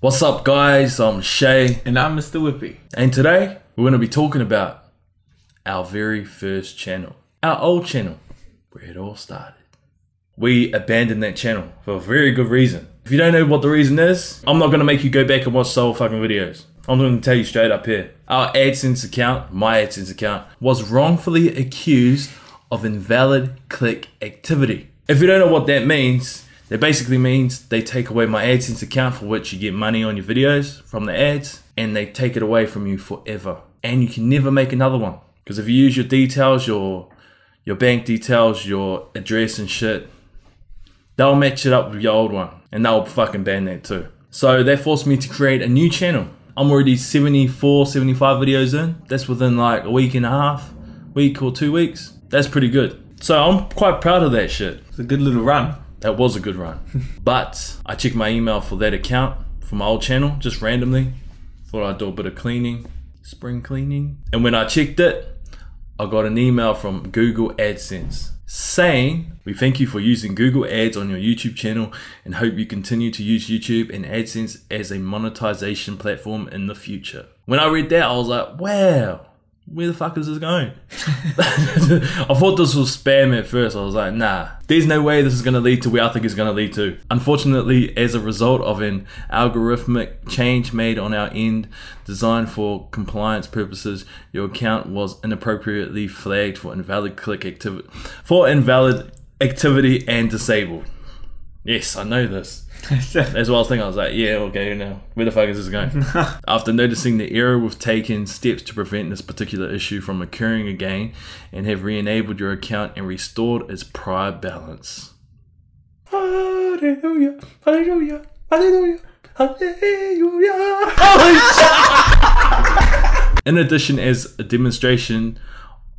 What's up, guys? I'm Shay, And I'm Mr. Whippy. and today we're going to be talking about our very first channel, our old channel, where it all started. We abandoned that channel for a very good reason. If you don't know what the reason is, I'm not going to make you go back and watch soul fucking videos. I'm going to tell you straight up here. Our AdSense account, my AdSense account, was wrongfully accused of invalid click activity. If you don't know what that means, that basically means they take away my AdSense account for which you get money on your videos from the ads and they take it away from you forever. And you can never make another one. Because if you use your details, your your bank details, your address and shit, they'll match it up with your old one and they'll fucking ban that too. So they forced me to create a new channel. I'm already 74, 75 videos in. That's within like a week and a half, week or two weeks. That's pretty good. So I'm quite proud of that shit. It's a good little run. That was a good run. but I checked my email for that account for my old channel just randomly. Thought I'd do a bit of cleaning, spring cleaning. And when I checked it, I got an email from Google AdSense saying, We thank you for using Google Ads on your YouTube channel and hope you continue to use YouTube and AdSense as a monetization platform in the future. When I read that, I was like, Wow, where the fuck is this going? I thought this was spam at first. I was like, nah, there's no way this is going to lead to where I think it's going to lead to. Unfortunately, as a result of an algorithmic change made on our end, designed for compliance purposes, your account was inappropriately flagged for invalid click activity, for invalid activity and disabled. Yes, I know this. That's what I was thinking. I was like, yeah, okay, now where the fuck is this going? After noticing the error, we've taken steps to prevent this particular issue from occurring again and have re enabled your account and restored its prior balance. Hallelujah, hallelujah, hallelujah, hallelujah. In addition, as a demonstration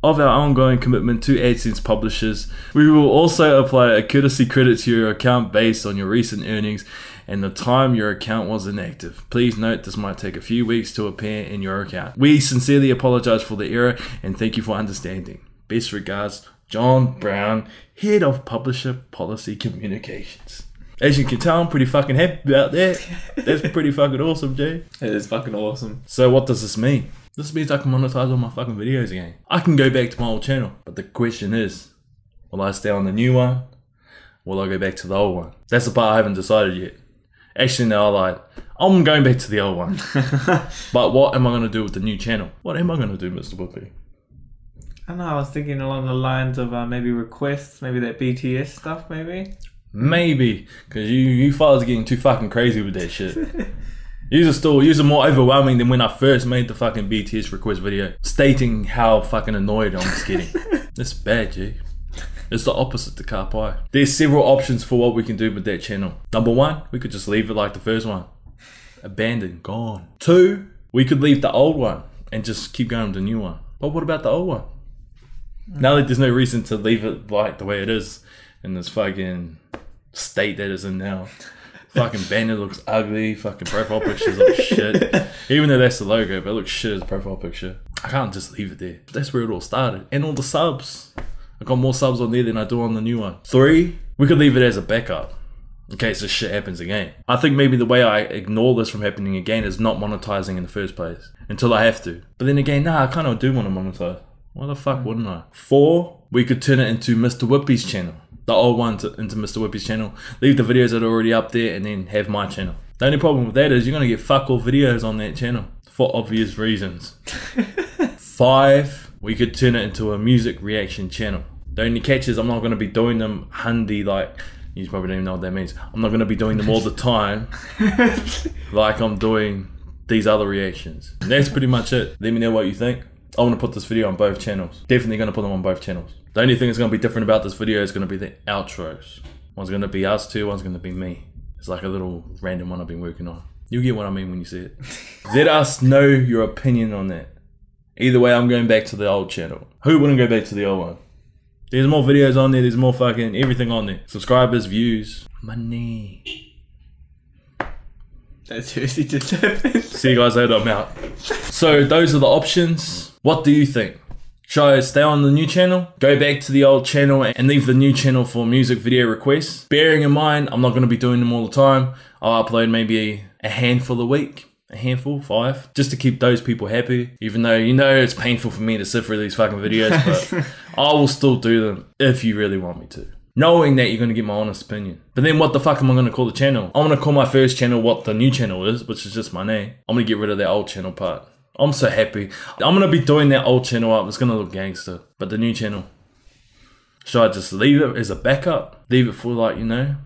of our ongoing commitment to AdSense publishers, we will also apply a courtesy credit to your account based on your recent earnings and the time your account was inactive. Please note this might take a few weeks to appear in your account. We sincerely apologize for the error and thank you for understanding. Best regards, John Brown, Head of Publisher Policy Communications. As you can tell, I'm pretty fucking happy about that. That's pretty fucking awesome, Jay. It is fucking awesome. So what does this mean? This means I can monetize all my fucking videos again. I can go back to my old channel. But the question is, will I stay on the new one? Will I go back to the old one? That's the part I haven't decided yet. Actually, no, I lied. I'm going back to the old one. but what am I going to do with the new channel? What am I going to do, Mr. Whippy? I know, I was thinking along the lines of uh, maybe requests, maybe that BTS stuff, maybe. Maybe, because you, you fellas are getting too fucking crazy with that shit. Yous are still, yous are more overwhelming than when I first made the fucking BTS request video, stating how fucking annoyed I was getting. That's bad, G. It's the opposite to car pie. There's several options for what we can do with that channel. Number one, we could just leave it like the first one. Abandoned, gone. Two, we could leave the old one and just keep going with the new one. But what about the old one? Now that there's no reason to leave it like the way it is in this fucking state that it's in now. Fucking banner looks ugly. Fucking profile pictures look shit. Even though that's the logo, but it looks shit as a profile picture. I can't just leave it there. That's where it all started. And all the subs. I got more subs on there than I do on the new one. Three, we could leave it as a backup. In case this shit happens again. I think maybe the way I ignore this from happening again is not monetizing in the first place. Until I have to. But then again, nah, I kind of do want to monetize. Why the fuck wouldn't I? Four, we could turn it into Mr. Whippy's channel the old one to, into Mr. Whippy's channel, leave the videos that are already up there, and then have my channel. The only problem with that is you're gonna get fuck all videos on that channel for obvious reasons. Five, we could turn it into a music reaction channel. The only catch is I'm not gonna be doing them handy like you probably don't even know what that means. I'm not gonna be doing them all the time like I'm doing these other reactions. And that's pretty much it. Let me know what you think. I want to put this video on both channels. Definitely going to put them on both channels. The only thing that's going to be different about this video is going to be the outros. One's going to be us two, one's going to be me. It's like a little random one I've been working on. You'll get what I mean when you see it. Let us know your opinion on that. Either way, I'm going back to the old channel. Who wouldn't go back to the old one? There's more videos on there, there's more fucking everything on there. Subscribers, views, money. That's seriously just happened. See you guys later, I'm out. So those are the options. What do you think? Should I stay on the new channel? Go back to the old channel and leave the new channel for music video requests. Bearing in mind, I'm not going to be doing them all the time. I'll upload maybe a handful a week. A handful, five, just to keep those people happy. Even though you know it's painful for me to sit through these fucking videos, but I will still do them if you really want me to knowing that you're going to get my honest opinion. But then what the fuck am I going to call the channel? I'm going to call my first channel what the new channel is, which is just my name. I'm going to get rid of that old channel part. I'm so happy. I'm going to be doing that old channel up. It's going to look gangster. But the new channel, should I just leave it as a backup? Leave it for like, you know,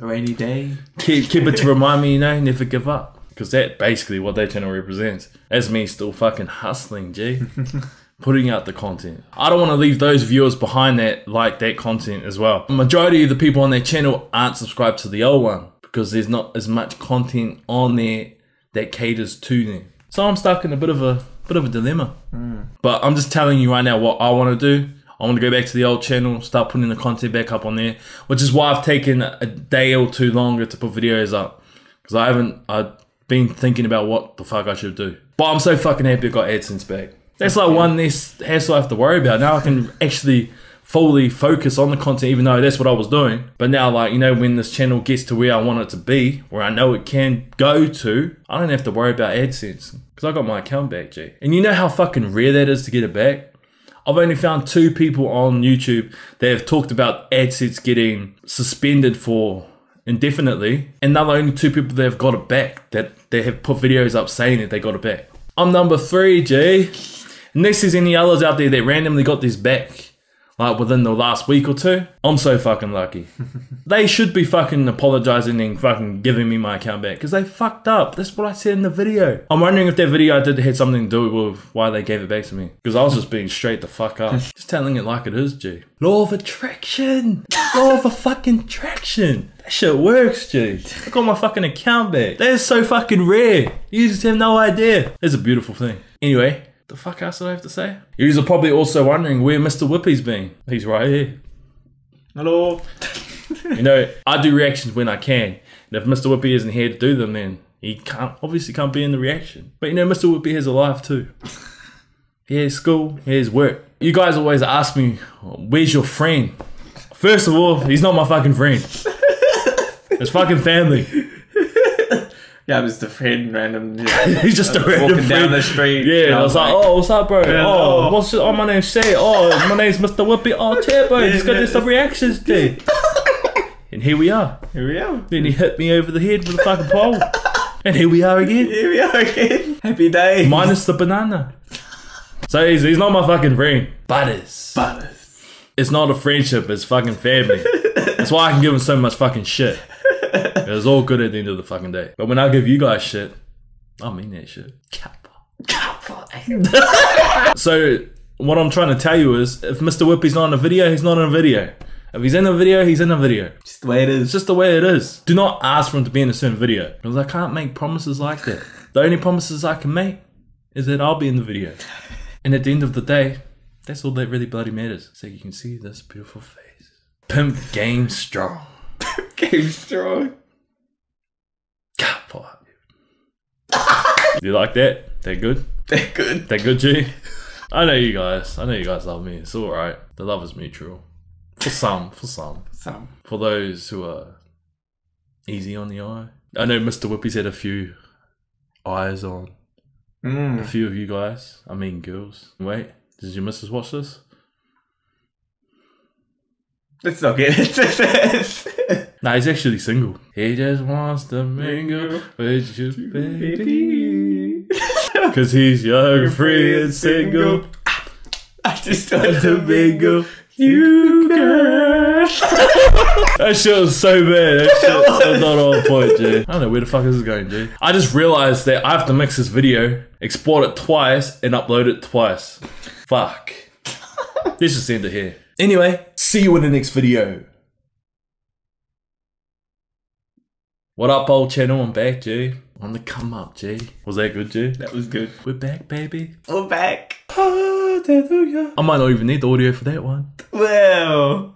A rainy day. keep, keep it to remind me, you know, never give up. Because that basically what that channel represents. That's me still fucking hustling, G. putting out the content. I don't want to leave those viewers behind that like that content as well. The Majority of the people on their channel aren't subscribed to the old one because there's not as much content on there that caters to them. So I'm stuck in a bit of a bit of a dilemma. Hmm. But I'm just telling you right now what I want to do. I want to go back to the old channel, start putting the content back up on there, which is why I've taken a day or two longer to put videos up because I haven't. I've been thinking about what the fuck I should do. But I'm so fucking happy I got AdSense back. That's like one less hassle I have to worry about. Now I can actually fully focus on the content, even though that's what I was doing. But now, like, you know, when this channel gets to where I want it to be, where I know it can go to, I don't have to worry about AdSense because I got my account back, G. And you know how fucking rare that is to get it back? I've only found two people on YouTube that have talked about AdSense getting suspended for indefinitely, and they're the only two people that have got it back that they have put videos up saying that they got it back. I'm number three, G. Unless is any others out there that randomly got this back, like within the last week or two, I'm so fucking lucky. they should be fucking apologizing and fucking giving me my account back because they fucked up. That's what I said in the video. I'm wondering if that video I did had something to do with why they gave it back to me because I was just being straight the fuck up, just telling it like it is, G. Law of attraction, law of a fucking attraction. That shit works, G. I got my fucking account back. That is so fucking rare. You just have no idea. It's a beautiful thing. Anyway, the fuck else did I have to say? You are probably also wondering where Mr. Whippy's been. He's right here. Hello. You know, I do reactions when I can. And if Mr. Whippy isn't here to do them, then he can't obviously can't be in the reaction. But you know, Mr. Whippy has a life too. He has school, he has work. You guys always ask me, where's your friend? First of all, he's not my fucking friend. It's fucking family. Yeah, I'm just a friend, random. He's just a random walking down the street. Yeah, and I was like, oh, what's up, bro? Yeah, oh, oh. what's your, oh, my name's Shay. Oh, my name's Mr. Whippy. Oh, cheer, bro. Just gotta do some reactions, dude. and here we are. here we are. Then he hit me over the head with a fucking pole. And here we are again. Here we are again. Happy day. Minus the banana. So he's, he's not my fucking friend. Butters. butters. It's not a friendship, it's fucking family. That's why I can give him so much fucking shit. It's all good at the end of the fucking day. But when I give you guys shit, I mean that shit. Eh? So what I'm trying to tell you is if Mr. Whippy's not in a video, he's not in a video. If he's in a video, he's in a video. Just the way it It's just the way it is. Do not ask for him to be in a certain video. Because I can't make promises like that. The only promises I can make is that I'll be in the video. And at the end of the day, that's all that really bloody matters. So you can see this beautiful face. Pimp game strong. Game strong. Fuck. you like that? They're good? They're good. They're good, G? I know you guys. I know you guys love me. It's alright. The love is mutual. For some. For some. For Some. For those who are easy on the eye. I know Mr. Whippy's had a few eyes on a Mm. few of you guys. I mean, girls. Wait, did your missus watch this? Let's not get it. Nah, he's actually single. He just wants to mingle with you, baby. Cause he's young, free, and single. Ah, I just want To mingle. You girl. That shit was so bad. That shit was not on point, G. I don't know where the fuck this is going, G. I just realized that I have to mix this video, export it twice, and upload it twice. Fuck. Let's just end it here. Anyway, see you in the next video. What up, old channel? I'm back, G. On the come up, G. Was that good, G? That was good. We're back, baby. We're back. Hallelujah. I might not even need the audio for that one. Well.